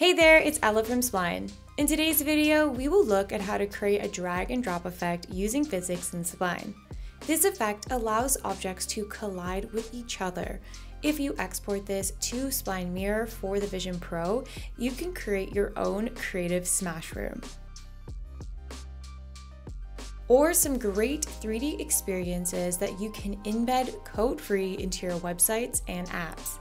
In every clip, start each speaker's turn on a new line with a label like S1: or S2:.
S1: Hey there, it's Ella from Spline. In today's video, we will look at how to create a drag and drop effect using physics in Spline. This effect allows objects to collide with each other. If you export this to Spline Mirror for the Vision Pro, you can create your own creative smash room. Or some great 3D experiences that you can embed code-free into your websites and apps.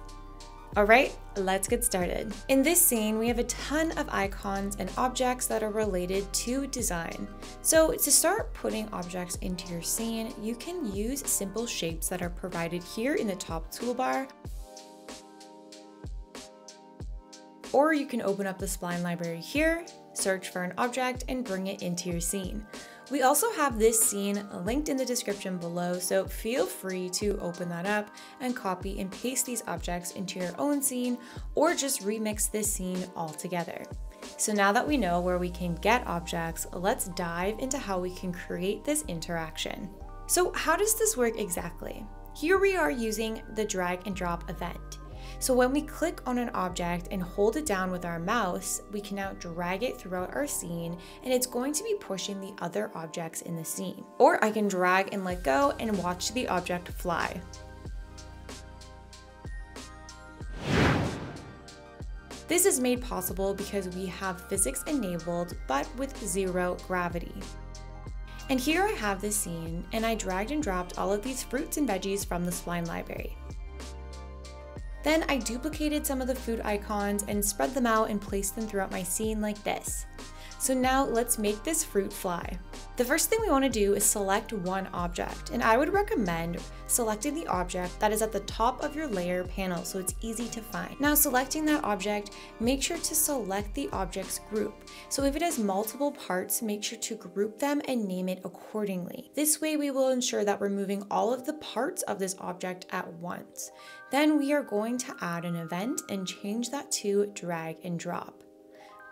S1: All right, let's get started. In this scene, we have a ton of icons and objects that are related to design. So to start putting objects into your scene, you can use simple shapes that are provided here in the top toolbar or you can open up the spline library here, search for an object, and bring it into your scene. We also have this scene linked in the description below, so feel free to open that up and copy and paste these objects into your own scene or just remix this scene all together. So now that we know where we can get objects, let's dive into how we can create this interaction. So how does this work exactly? Here we are using the drag and drop event. So when we click on an object and hold it down with our mouse, we can now drag it throughout our scene and it's going to be pushing the other objects in the scene. Or I can drag and let go and watch the object fly. This is made possible because we have physics enabled, but with zero gravity. And here I have this scene, and I dragged and dropped all of these fruits and veggies from the Spline library. Then I duplicated some of the food icons and spread them out and placed them throughout my scene like this. So now let's make this fruit fly. The first thing we want to do is select one object, and I would recommend selecting the object that is at the top of your layer panel so it's easy to find. Now selecting that object, make sure to select the object's group. So if it has multiple parts, make sure to group them and name it accordingly. This way we will ensure that we're moving all of the parts of this object at once. Then we are going to add an event and change that to drag and drop.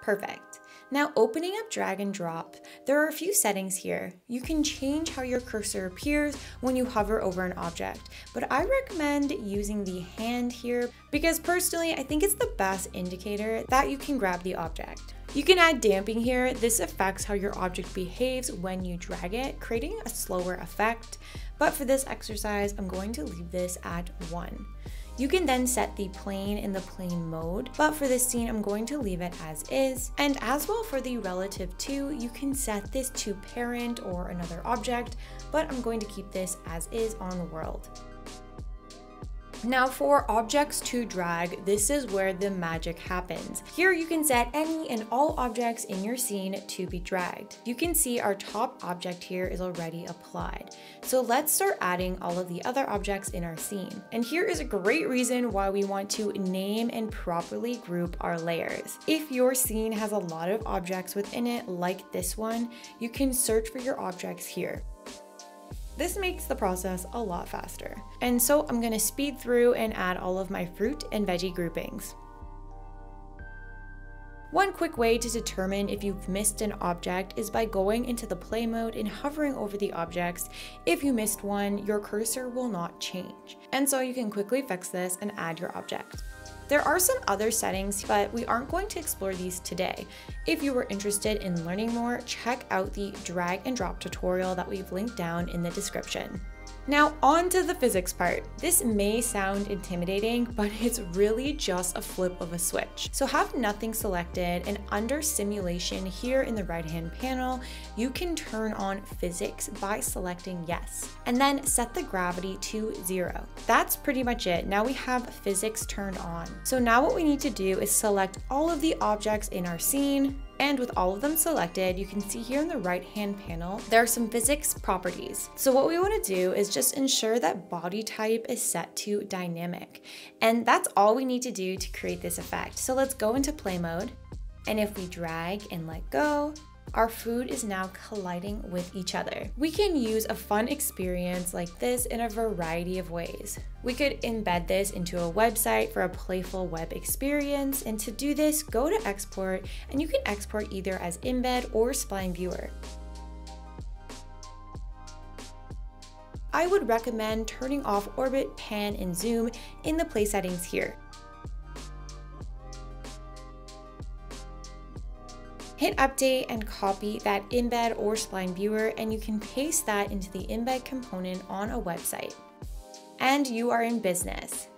S1: Perfect. Now opening up drag and drop, there are a few settings here. You can change how your cursor appears when you hover over an object, but I recommend using the hand here because personally I think it's the best indicator that you can grab the object. You can add damping here. This affects how your object behaves when you drag it, creating a slower effect. But for this exercise, I'm going to leave this at one. You can then set the plane in the plane mode, but for this scene, I'm going to leave it as is. And as well for the relative to, you can set this to parent or another object, but I'm going to keep this as is on the world. Now for objects to drag, this is where the magic happens. Here you can set any and all objects in your scene to be dragged. You can see our top object here is already applied. So let's start adding all of the other objects in our scene. And here is a great reason why we want to name and properly group our layers. If your scene has a lot of objects within it, like this one, you can search for your objects here. This makes the process a lot faster. And so I'm gonna speed through and add all of my fruit and veggie groupings. One quick way to determine if you've missed an object is by going into the play mode and hovering over the objects. If you missed one, your cursor will not change. And so you can quickly fix this and add your object. There are some other settings, but we aren't going to explore these today. If you were interested in learning more, check out the drag and drop tutorial that we've linked down in the description. Now on to the physics part. This may sound intimidating, but it's really just a flip of a switch. So have nothing selected and under simulation here in the right hand panel, you can turn on physics by selecting yes, and then set the gravity to zero. That's pretty much it. Now we have physics turned on. So now what we need to do is select all of the objects in our scene, and with all of them selected, you can see here in the right hand panel, there are some physics properties. So what we wanna do is just ensure that body type is set to dynamic. And that's all we need to do to create this effect. So let's go into play mode. And if we drag and let go, our food is now colliding with each other. We can use a fun experience like this in a variety of ways. We could embed this into a website for a playful web experience, and to do this, go to export, and you can export either as embed or spline viewer. I would recommend turning off orbit, pan, and zoom in the play settings here. Hit update and copy that embed or spline viewer and you can paste that into the embed component on a website. And you are in business.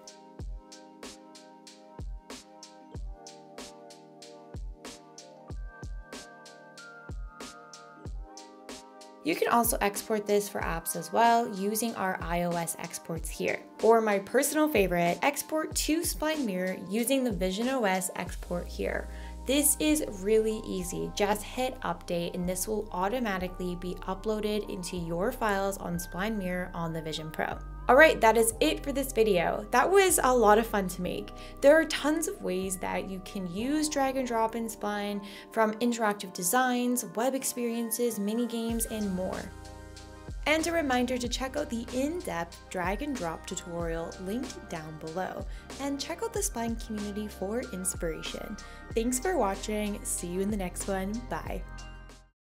S1: You can also export this for apps as well using our iOS exports here. Or my personal favorite, export to Spline Mirror using the Vision OS export here. This is really easy. Just hit update and this will automatically be uploaded into your files on Spline Mirror on the Vision Pro. Alright, that is it for this video. That was a lot of fun to make. There are tons of ways that you can use drag and drop in Spline, from interactive designs, web experiences, mini games, and more. And a reminder to check out the in-depth drag and drop tutorial linked down below. And check out the Spline community for inspiration. Thanks for watching. See you in the next one. Bye.